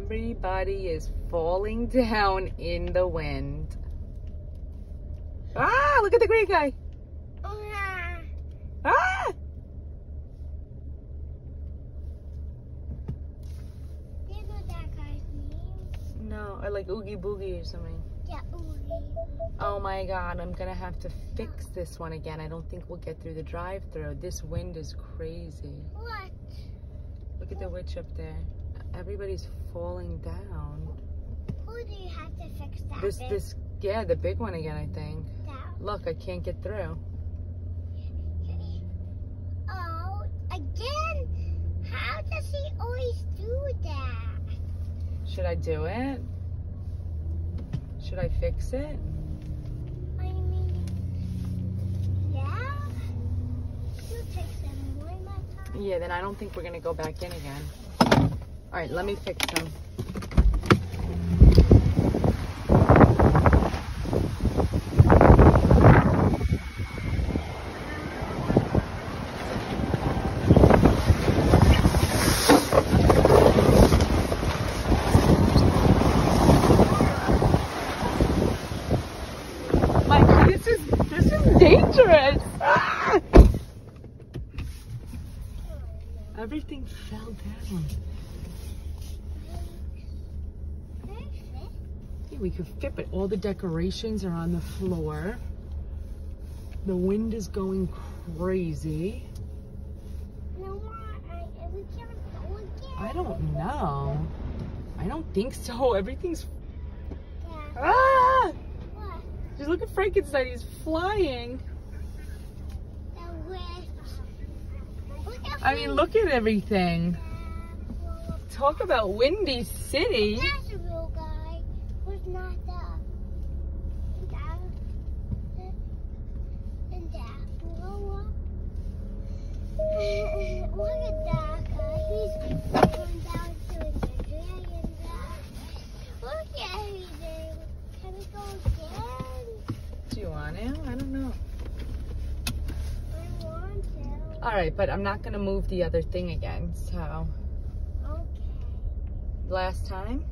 Everybody is falling down in the wind. Ah, look at the green guy. Ah! You know that guy's name? No, or like Oogie Boogie or something. Yeah, Uri. Oh my god, I'm gonna have to fix this one again. I don't think we'll get through the drive through. This wind is crazy. What? Look at the witch up there. Everybody's falling down. Who do you have to fix that This, with? this, yeah, the big one again, I think. That. Look, I can't get through. Oh, again? How does he always do that? Should I do it? Should I fix it? I mean, yeah. You take some more time. Yeah, then I don't think we're gonna go back in again. All right, let me fix them. Everything fell down. Yeah, we could fit, but all the decorations are on the floor. The wind is going crazy. No more. I, we can't go again. I don't know. I don't think so. Everything's Yeah. ah! What? Just look at Frankenstein. He's flying. The witch. Look at I mean, look at everything. Talk about windy city. Not. That. And that blow up. Look at that guy. He's going down to the dragon. Look at everything. Can we go again? Do you want to? I don't know. I want to. All right, but I'm not gonna move the other thing again. So Okay. last time